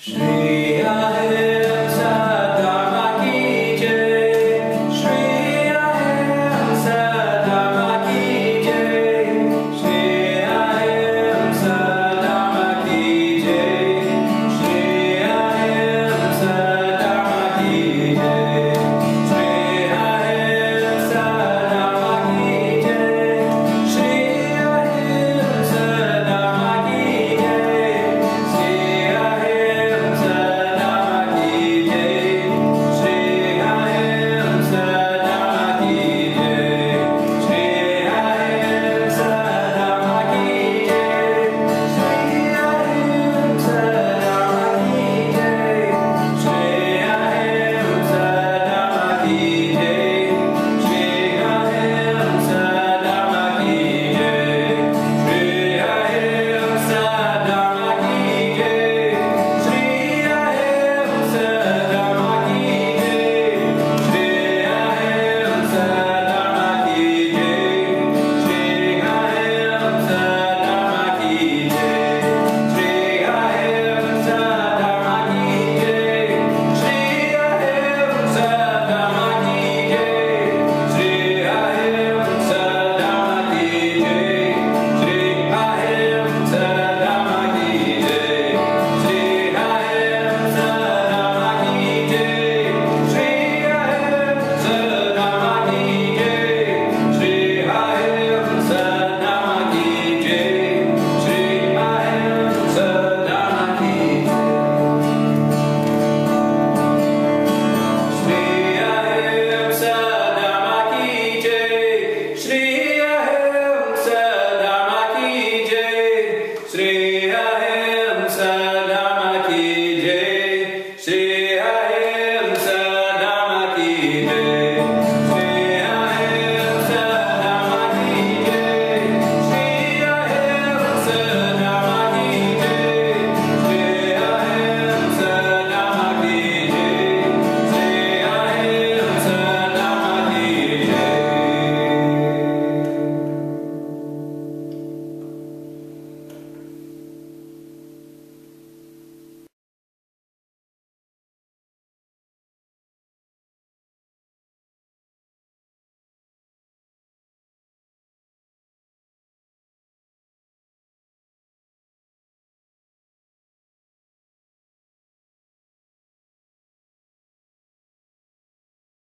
谁呀